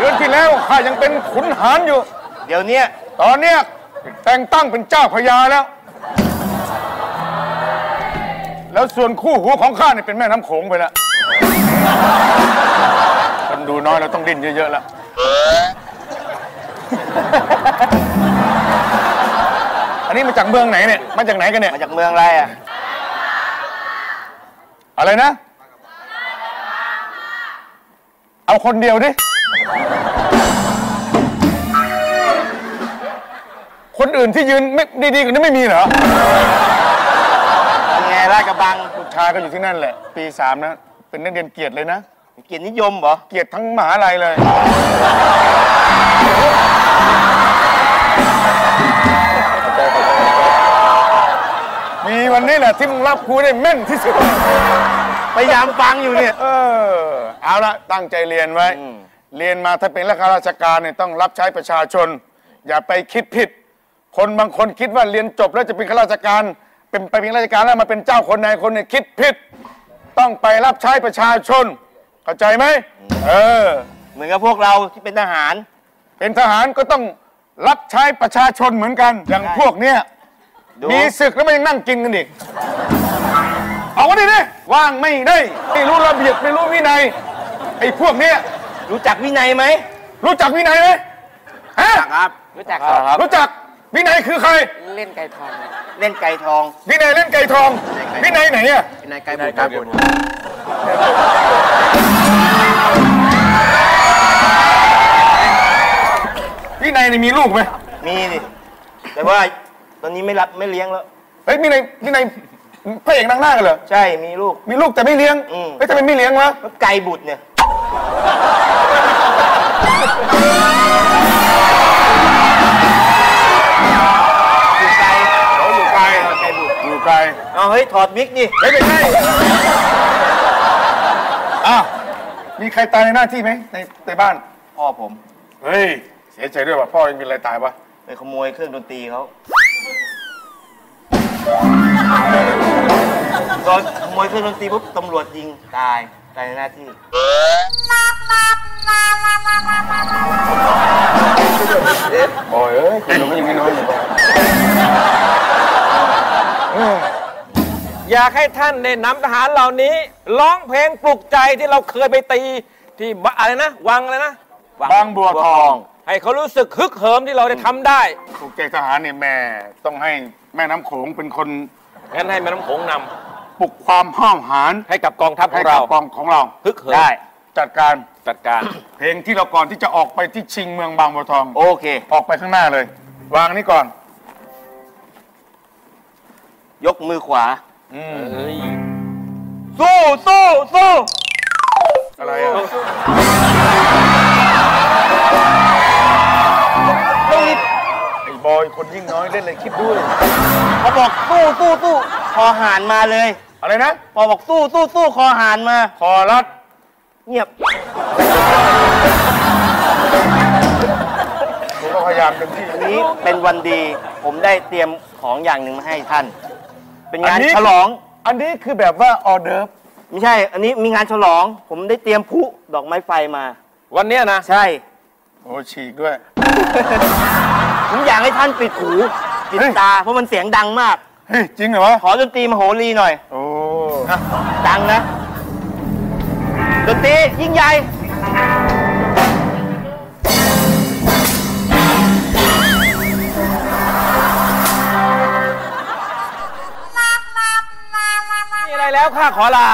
เดือนที่แล้วข้ายังเป็นขุนหารอยู่ เดี๋ยวเนี้ยตอนเนี้ยแต่งตั้งเป็นเจ้าพญาแล้ว แล้วส่วนคู่หูของข้าเนี่ยเป็นแม่น้ำโขงไปแล้วคนดูน้อยเราต้องดิ้นเยอะๆแล้วอันนี้มาจากเมืองไหนเนี่ยมาจากไหนกันเนี่ยมาจากเมืองอะไรอะอะไรนะ เอาคนเดียวดิ คนอื่นที่ยืนไม่ดีๆกันนี่ไม่มีเหรอเป็นไงลาดกระบังลูกชายก็อยู่ที่นั่นแหละ ปีสามนะเป็นนักเรียนเกียรติเลยนะ เกียรตินิยมเหรอ เกียรติทั้งมหาลัยเลย มีวันนี้แหละที่มึงรับครูได้แม่นที่สุด พยายามฟังอยู่เนี่ย เออ เอาละตั้งใจเรียนไว้ อืม เรียนมาถ้าเป็นข้าราชการเนี่ยต้องรับใช้ประชาชน อย่าไปคิดผิด คนบางคนคิดว่าเรียนจบแล้วจะเป็นข้าราชการ เป็นไปเป็นข้าราชการแล้วมาเป็นเจ้าคนนายคนเนี่ยคิดผิด ต้องไปรับใช้ประชาชน เข้าใจไหมเออ เหมือนกับพวกเราที่เป็นทหาร เป็นทหารก็ต้องรับใช้ประชาชนเหมือนกัน อย่างพวกเนี้ยดู มีศึกแล้วมันยังนั่งกินกันอีก เอากันดิดิว่างไม่ได้ ไม่รู้ระเบียบไม่รู้วินัยไอ้พวกเนี้ย รู้จักวินัยไหมรู้จักวินัยไหมฮะครับ รู้จักครับรู้จักวินัยคือใคร เล่นไก่ทอง เล่นไก่ทอง วินัยเล่นไก่ทอง วินัยไหนอะวินัยไก่บุญไก่บุญวินัยนี่มีลูกไหมมีดิแต่ว่าตอนนี้ไม่รับไม่เลี้ยงแล้วเฮ้ยวินัยวินัยพระเอกนางหน้ากันเหรอใช่มีลูกมีลูกแต่ไม่เลี้ยงอืมเฮ้ยทำไมไม่เลี้ยงวะแล้วไก่บุตรเนี่ยอยู่ บุตรอยู่ไกลเอาเฮ้ยถอดวิกดิเฮ้ยไม่ใช่อ้าวมีใครตายในหน้าที่ไหมในในบ้าน พ่อผม เฮ้ย เสียใจด้วยว่ะพ่อยังเป็นอะไรตายวะไปขโมยเครื่องดนตรีเขาตอนขโมยเครื่องดนตรีปุ๊บตำรวจยิงตายตายในหน้าที่ โอ้ยเอ้ยคุณหนูไม่ยังไม่น้อยอยู่ อยากให้ท่านได้นำทหารเหล่านี้ร้องเพลงปลุกใจที่เราเคยไปตีที่บอะไรนะ วังอะไรนะบางบัวทอง ให้เขารู้สึกฮึกเหิมที่เราได้ทำได้ถูกใจทหารเนี่ยแม่ต้องให้แม่น้ำโขงเป็นคนงั้นให้แม่น้ำโขงนปลุกความห้าวหาญำให้กับกองทัพขให้องกัเราบกองของเรา ฮึกเหิมได้จัดการจัดการ เพลงที่เราก่อนที่จะออกไปที่ชิงเมืองบางบัวทอง โอเค ออกไปข้างหน้าเลย วางนี่ก่อน ยกมือขวาอืมเอ้ย สู้สู้สู้อะไรอะต้องมีไอ้บอยคนยิ่งน้อยเล่นอะไรคิดด้วย เขาบอกสู้สู้สู้คอหานมาเลย อะไรนะพอบอกสู้สู้สู้คอหานมา คอรัด เงียบผมก็พยายามเต็มที่ วันนี้เป็นวันดี ผมได้เตรียมของอย่างหนึ่งมาให้ท่าน เป็นงานอันนี้ฉลอง อันนี้คือแบบว่าออเดิร์ฟไม่ใช่ อันนี้มีงานฉลอง ผมได้เตรียมพลุดอกไม้ไฟมา วันเนี้ยนะ ใช่ โอ้ฉีกด้วย ผมอยากให้ท่านปิดหูปิดเฮ้ยตา เพราะมันเสียงดังมาก เฮ้ย จริงเหรอวะ ขอดนตรีมโหรีหน่อย โอ้ ดังนะ ดนตรียิ่งใหญ่ แล้วข้าขอลา